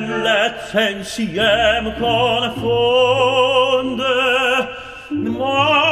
bellezze insiem confonde, ma